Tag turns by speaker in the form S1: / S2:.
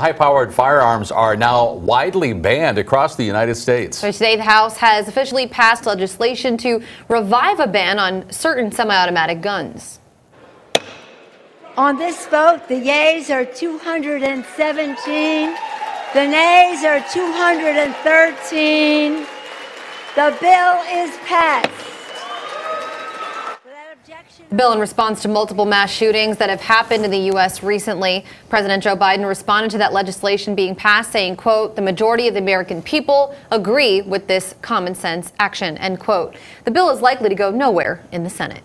S1: High powered firearms are now widely banned across the United States.
S2: So today, the House has officially passed legislation to revive a ban on certain semi automatic guns.
S3: On this vote, the yeas are 217, the nays are 213. The bill is passed.
S2: The bill in response to multiple mass shootings that have happened in the U.S. recently. President Joe Biden responded to that legislation being passed, saying, quote, the majority of the American people agree with this common sense action, end quote. The bill is likely to go nowhere in the Senate.